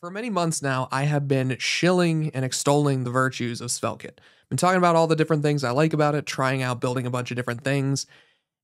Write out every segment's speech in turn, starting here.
For many months now, I have been shilling and extolling the virtues of SvelteKit. Been talking about all the different things I like about it, trying out building a bunch of different things.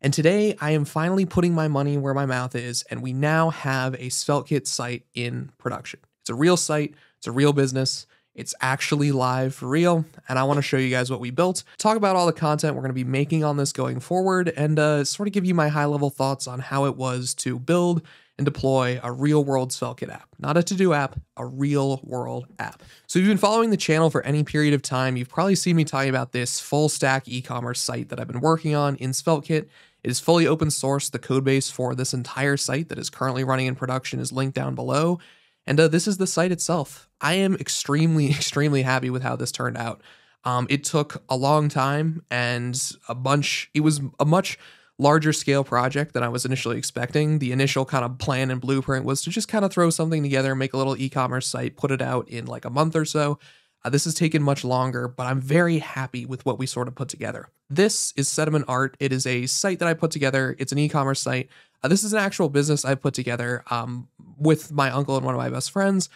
And today I am finally putting my money where my mouth is, and we now have a SvelteKit site in production. It's a real site, it's a real business. It's actually live for real, and I want to show you guys what we built, talk about all the content we're going to be making on this going forward, and uh, sort of give you my high level thoughts on how it was to build and deploy a real world SvelteKit app. Not a to do app, a real world app. So, if you've been following the channel for any period of time, you've probably seen me talking about this full stack e commerce site that I've been working on in SvelteKit. It is fully open source. The code base for this entire site that is currently running in production is linked down below. And uh, this is the site itself. I am extremely, extremely happy with how this turned out. Um, it took a long time and a bunch, it was a much larger scale project than I was initially expecting. The initial kind of plan and blueprint was to just kind of throw something together, make a little e commerce site, put it out in like a month or so. Uh, this has taken much longer, but I'm very happy with what we sort of put together. This is Sediment Art. It is a site that I put together. It's an e commerce site. Uh, this is an actual business I put together um, with my uncle and one of my best friends.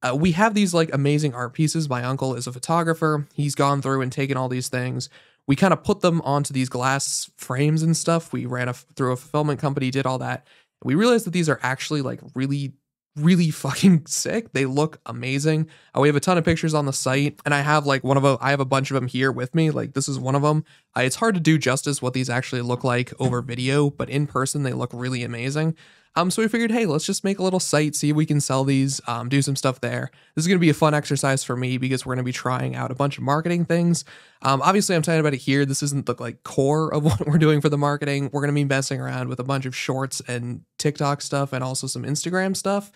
Uh, we have these like amazing art pieces. My uncle is a photographer. He's gone through and taken all these things, we kind of put them onto these glass frames and stuff. We ran a, through a fulfillment company, did all that. We realized that these are actually like really, really fucking sick. They look amazing. Uh, we have a ton of pictures on the site, and I have like one of them. I have a bunch of them here with me. Like this is one of them. Uh, it's hard to do justice what these actually look like over video, but in person they look really amazing. Um, so we figured, hey, let's just make a little site, see if we can sell these, um, do some stuff there. This is going to be a fun exercise for me because we're going to be trying out a bunch of marketing things. Um, obviously, I'm talking about it here. This isn't the like core of what we're doing for the marketing. We're going to be messing around with a bunch of shorts and TikTok stuff and also some Instagram stuff.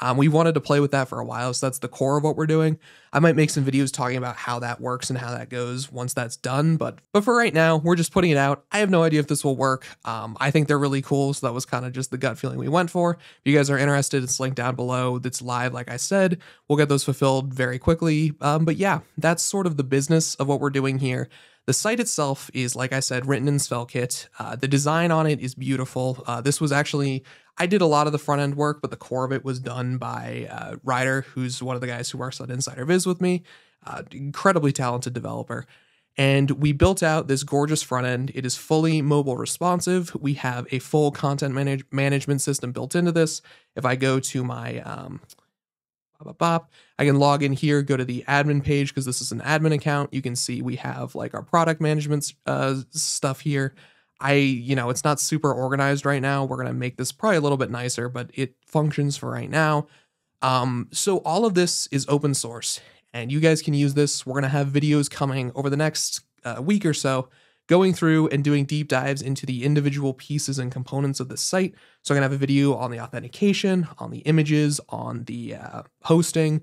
Um, we wanted to play with that for a while, so that's the core of what we're doing. I might make some videos talking about how that works and how that goes once that's done, but but for right now, we're just putting it out. I have no idea if this will work. Um, I think they're really cool, so that was kind of just the gut feeling we went for. If you guys are interested, it's linked down below. It's live, like I said. We'll get those fulfilled very quickly. Um, but yeah, that's sort of the business of what we're doing here. The site itself is, like I said, written in SvelteKit. Uh, the design on it is beautiful. Uh, this was actually, I did a lot of the front end work, but the core of it was done by uh, Ryder, who's one of the guys who works on Insider Viz with me. Uh, incredibly talented developer. And we built out this gorgeous front end. It is fully mobile responsive. We have a full content manage- management system built into this. If I go to my um, bop, bop, I can log in here, go to the admin page because this is an admin account. You can see we have like our product management uh, stuff here. I, you know, it's not super organized right now. We're going to make this probably a little bit nicer, but it functions for right now. Um, so all of this is open source and you guys can use this. We're going to have videos coming over the next uh, week or so going through and doing deep dives into the individual pieces and components of the site. So I'm gonna have a video on the authentication, on the images, on the uh, hosting,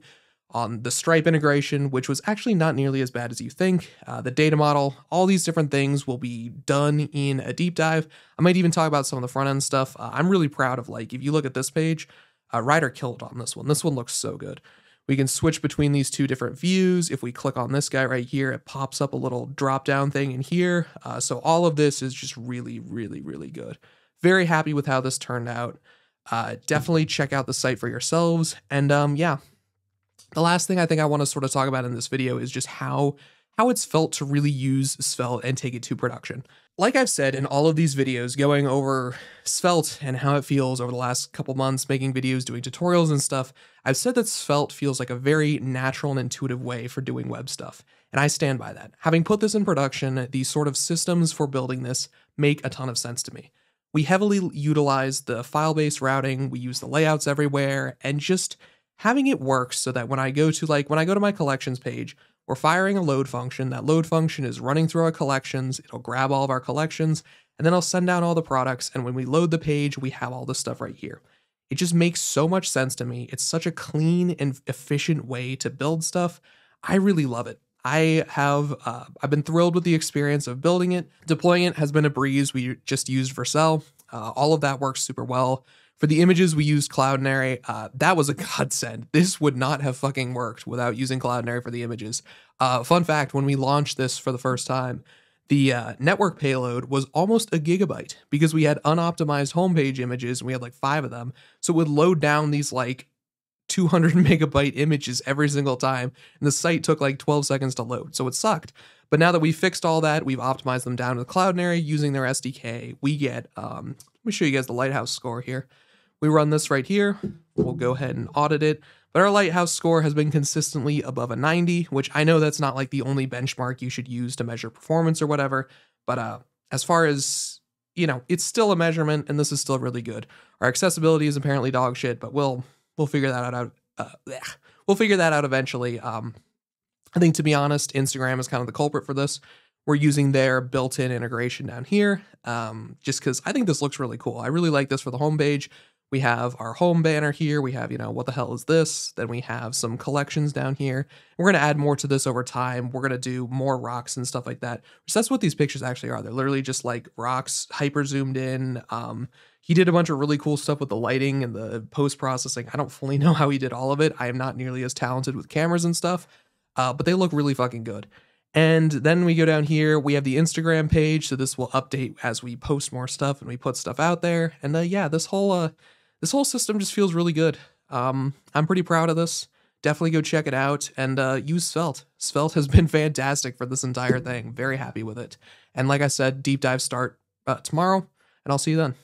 on the Stripe integration, which was actually not nearly as bad as you think. Uh, the data model, all these different things will be done in a deep dive. I might even talk about some of the front end stuff. Uh, I'm really proud of like if you look at this page, uh, Ryder killed on this one. This one looks so good. We can switch between these two different views. If we click on this guy right here, it pops up a little drop down thing in here. Uh, so all of this is just really, really, really good. Very happy with how this turned out. Uh, definitely check out the site for yourselves. And um, yeah, the last thing I think I want to sort of talk about in this video is just how how it's felt to really use Svelte and take it to production. Like I've said in all of these videos, going over Svelte and how it feels over the last couple months, making videos, doing tutorials and stuff, I've said that Svelte feels like a very natural and intuitive way for doing web stuff. And I stand by that. Having put this in production, these sort of systems for building this make a ton of sense to me. We heavily utilize the file based routing, we use the layouts everywhere, and just having it work so that when I go to like when I go to my collections page, we're firing a load function. That load function is running through our collections. It'll grab all of our collections and then I'll send down all the products. And when we load the page, we have all this stuff right here. It just makes so much sense to me. It's such a clean and efficient way to build stuff. I really love it. I have uh, I've been thrilled with the experience of building it. Deploying it has been a breeze. We just used Vercel. Uh, all of that works super well. For the images, we used Cloudinary. Uh, that was a godsend. This would not have fucking worked without using Cloudinary for the images. Uh, fun fact when we launched this for the first time, the uh, network payload was almost a gigabyte because we had unoptimized homepage images and we had like five of them. So it would load down these like 200 megabyte images every single time, and the site took like 12 seconds to load, so it sucked. But now that we fixed all that, we've optimized them down to the Cloudinary using their SDK. We get, um, let me show you guys the Lighthouse score here. We run this right here. We'll go ahead and audit it. But our Lighthouse score has been consistently above a 90, which I know that's not like the only benchmark you should use to measure performance or whatever. But uh, as far as you know, it's still a measurement, and this is still really good. Our accessibility is apparently dog shit, but we'll we'll figure that out. Uh, we'll figure that out eventually. Um, I think to be honest, Instagram is kind of the culprit for this. We're using their built-in integration down here, um, just because I think this looks really cool. I really like this for the homepage. We have our home banner here. We have, you know, what the hell is this? Then we have some collections down here. We're going to add more to this over time. We're going to do more rocks and stuff like that. So that's what these pictures actually are. They're literally just like rocks hyper zoomed in. Um, he did a bunch of really cool stuff with the lighting and the post processing. I don't fully know how he did all of it. I am not nearly as talented with cameras and stuff, uh, but they look really fucking good. And then we go down here, we have the Instagram page. So this will update as we post more stuff and we put stuff out there. And uh, yeah, this whole uh, this whole system just feels really good. Um, I'm pretty proud of this. Definitely go check it out and uh, use Svelte. Svelte has been fantastic for this entire thing. Very happy with it. And like I said, deep dive start uh, tomorrow, and I'll see you then.